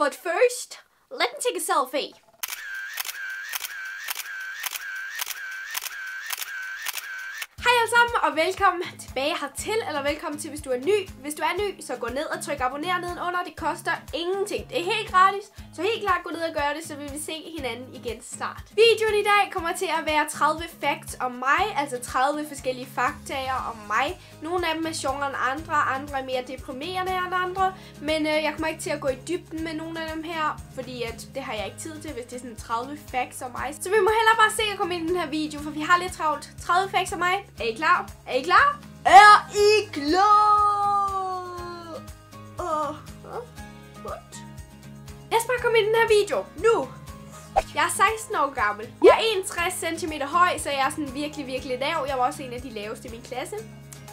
But first, let me take a selfie. Alle sammen, og velkommen tilbage hertil, eller velkommen til, hvis du er ny. Hvis du er ny, så gå ned og tryk abonner nedenunder. Det koster ingenting. Det er helt gratis, så helt klart gå ned og gør det, så vi vil se hinanden igen snart. Videoen i dag kommer til at være 30 facts om mig, altså 30 forskellige faktaer om mig. Nogle af dem er sjovere end andre, andre er mere deprimerende end andre, men øh, jeg kommer ikke til at gå i dybden med nogle af dem her, fordi at det har jeg ikke tid til, hvis det er sådan 30 facts om mig. Så vi må hellere bare se at komme ind i den her video, for vi har lidt travlt. 30 facts om mig. Er I klar? Er I klar? Er I klar? Uh, what? Lad os bare komme i den her video. Nu! Jeg er 16 år gammel. Jeg er 61 cm høj, så jeg er sådan virkelig, virkelig lav. Jeg var også en af de laveste i min klasse.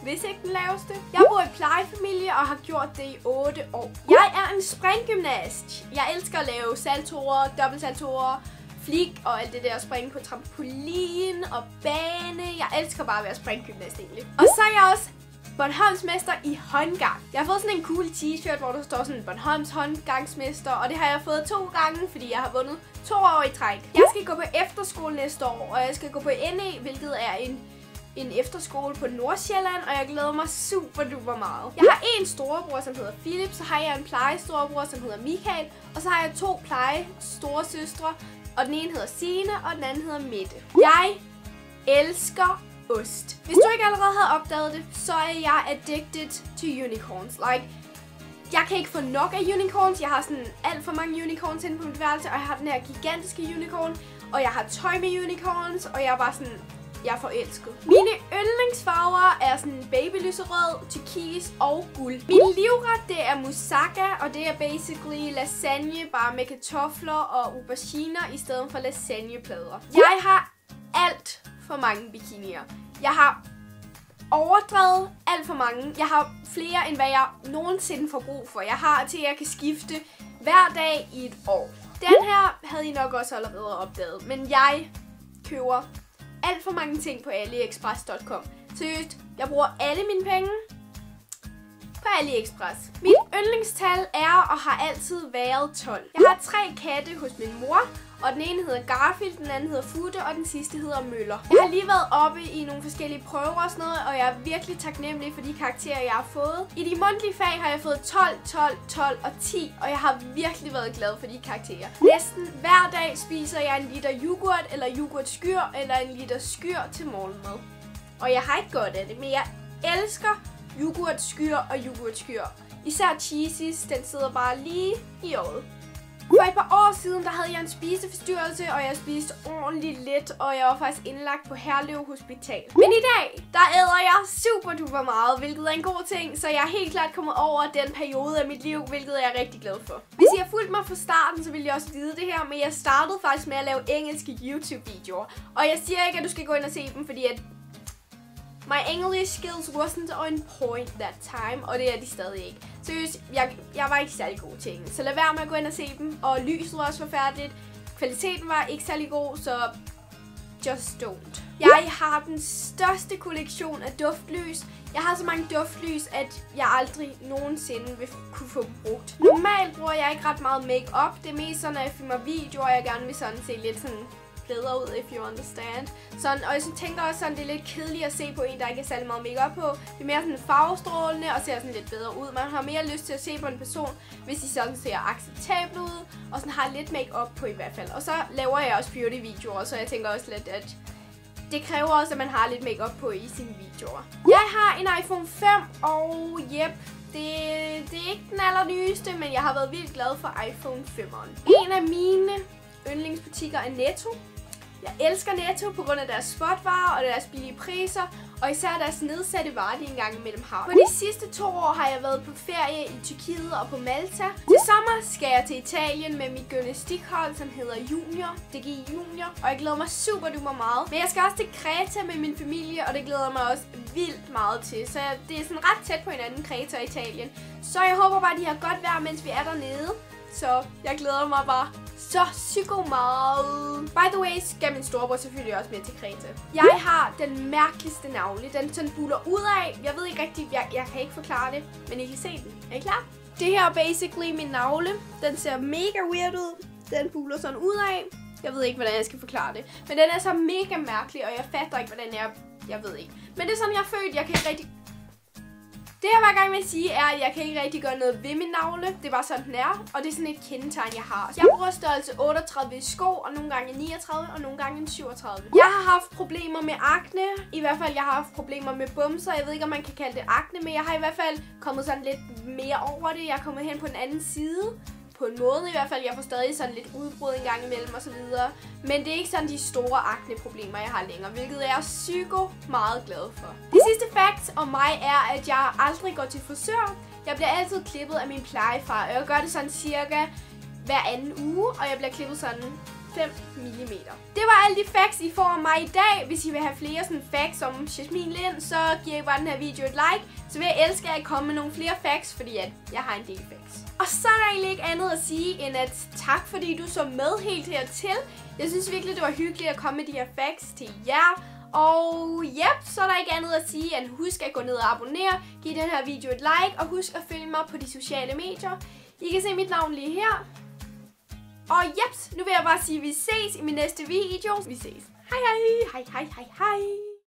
Hvis ikke den laveste. Jeg bor i plejefamilie og har gjort det i 8 år. Jeg er en springgymnast. Jeg elsker at lave saltorer, dobbeltsaltorer, flik og alt det der at springe på trampolin og bane. Jeg elsker bare at være springgymnast egentlig. Og så er jeg også Bornholmsmester i håndgang. Jeg har fået sådan en cool t-shirt, hvor der står sådan Bornholms håndgangsmester, og det har jeg fået to gange, fordi jeg har vundet to år i træk. Jeg skal gå på efterskole næste år, og jeg skal gå på NE, hvilket er en en efterskole på Nordsjælland, og jeg glæder mig super duper meget. Jeg har en storebror, som hedder Philip, så har jeg en plejestorebror, som hedder Michael, og så har jeg to pleje storesøstre, og den ene hedder Sine, og den anden hedder Mette. Jeg elsker ost. Hvis du ikke allerede har opdaget det, så er jeg addicted to unicorns. Like, jeg kan ikke få nok af unicorns. Jeg har sådan alt for mange unicorns inde på mit værelse, og jeg har den her gigantiske unicorn, og jeg har tøj med unicorns, og jeg er bare sådan, jeg er forelsket. Mine yndlingsfarver er sådan babylyserød, turkis og guld. Min livret, det er moussaka, og det er basically lasagne, bare med kartofler og auberginer i stedet for lasagneplader. Jeg har alt for mange bikinier. Jeg har overdrevet alt for mange. Jeg har flere, end hvad jeg nogensinde får brug for. Jeg har til, at jeg kan skifte hver dag i et år. Den her havde I nok også allerede opdaget, men jeg køber alt for mange ting på aliexpress.com. Seriøst, jeg bruger alle mine penge på AliExpress. Mit yndlingstal er og har altid været 12. Jeg har tre katte hos min mor, og den ene hedder Garfield, den anden hedder Fute, og den sidste hedder Møller. Jeg har lige været oppe i nogle forskellige prøver og sådan noget, og jeg er virkelig taknemmelig for de karakterer, jeg har fået. I de mundtlige fag har jeg fået 12, 12, 12 og 10, og jeg har virkelig været glad for de karakterer. Næsten hver dag spiser jeg en liter yoghurt, eller yoghurtskyr, eller en liter skyr til morgenmad. Og jeg har ikke godt af det, men jeg elsker yoghurtskyr og yoghurtskyr. Især cheesies, den sidder bare lige i året. For et par år siden, der havde jeg en spiseforstyrrelse, og jeg spiste ordentligt lidt, og jeg var faktisk indlagt på Herlev Hospital. Men i dag, der æder jeg super duper meget, hvilket er en god ting, så jeg er helt klart kommet over den periode af mit liv, hvilket jeg er rigtig glad for. Hvis I har fulgt mig fra starten, så vil jeg også vide det her, men jeg startede faktisk med at lave engelske YouTube-videoer. Og jeg siger ikke, at du skal gå ind og se dem, fordi at My English skills wasn't on point that time, og det er de stadig ikke. Seriøst, jeg, jeg var ikke særlig god til engelsk, så lad være med at gå ind og se dem. Og lyset var også forfærdeligt. Kvaliteten var ikke særlig god, så just don't. Jeg har den største kollektion af duftlys. Jeg har så mange duftlys, at jeg aldrig nogensinde vil kunne få dem brugt. Normalt bruger jeg ikke ret meget makeup. Det er mest sådan, når jeg filmer videoer, og jeg gerne vil sådan se lidt sådan bedre ud, if you understand. Sådan, og jeg tænker også sådan, det er lidt kedeligt at se på en, der ikke er særlig meget makeup på. Det er mere sådan farvestrålende og ser sådan lidt bedre ud. Man har mere lyst til at se på en person, hvis de sådan ser acceptabel ud, og sådan har lidt makeup på i hvert fald. Og så laver jeg også beauty-videoer, så jeg tænker også lidt, at det kræver også, at man har lidt makeup på i sine videoer. Jeg har en iPhone 5, og yep, det, det er ikke den allernyeste, men jeg har været vildt glad for iPhone 5'eren. En af mine yndlingsbutikker er Netto. Jeg elsker Netto på grund af deres spotvarer og deres billige priser, og især deres nedsatte varer, de engang imellem har. På de sidste to år har jeg været på ferie i Tyrkiet og på Malta. Til sommer skal jeg til Italien med mit gymnastikhold, som hedder Junior, DG Junior, og jeg glæder mig super duper meget. Men jeg skal også til Kreta med min familie, og det glæder mig også vildt meget til. Så det er sådan ret tæt på hinanden, Kreta og Italien. Så jeg håber bare, at de har godt vejr, mens vi er dernede. Så jeg glæder mig bare så psyko meget. By the way, skal min storebror selvfølgelig også med til Kreta. Jeg har den mærkeligste navle. Den sådan buller ud af. Jeg ved ikke rigtig, jeg, jeg kan ikke forklare det, men I kan se den. Er I klar? Det her er basically min navle. Den ser mega weird ud. Den buler sådan ud af. Jeg ved ikke, hvordan jeg skal forklare det. Men den er så mega mærkelig, og jeg fatter ikke, hvordan jeg... Jeg ved ikke. Men det er sådan, jeg er født. Jeg kan ikke rigtig det jeg bare gang med at sige er, at jeg kan ikke rigtig gøre noget ved min navle. Det bare sådan, den er. Og det er sådan et kendetegn, jeg har. Jeg bruger størrelse 38 i sko, og nogle gange 39, og nogle gange 37. Jeg har haft problemer med akne. I hvert fald, jeg har haft problemer med bumser. Jeg ved ikke, om man kan kalde det akne, men jeg har i hvert fald kommet sådan lidt mere over det. Jeg er kommet hen på den anden side på en måde i hvert fald. Jeg får stadig sådan lidt udbrud en gang imellem og så videre. Men det er ikke sådan de store akne-problemer, jeg har længere, hvilket jeg er psyko meget glad for. Det sidste fact om mig er, at jeg aldrig går til frisør. Jeg bliver altid klippet af min plejefar, og jeg gør det sådan cirka hver anden uge, og jeg bliver klippet sådan 5 mm. Det var alle de facts, I får af mig i dag. Hvis I vil have flere sådan facts om Jasmine Lind, så giver I bare den her video et like. Så vil jeg elske at komme med nogle flere facts, fordi at jeg har en del facts. Og så er der egentlig ikke andet at sige, end at tak fordi du så med helt hertil. Jeg synes virkelig, det var hyggeligt at komme med de her facts til jer. Og yep, så er der ikke andet at sige, end husk at gå ned og abonnere, giv den her video et like, og husk at følge mig på de sociale medier. I kan se mit navn lige her. Og jeps, nu vil jeg bare sige, at vi ses i min næste video. Vi ses. Hej hej. Hej hej hej hej.